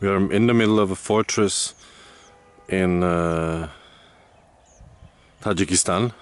We are in the middle of a fortress in uh, Tajikistan.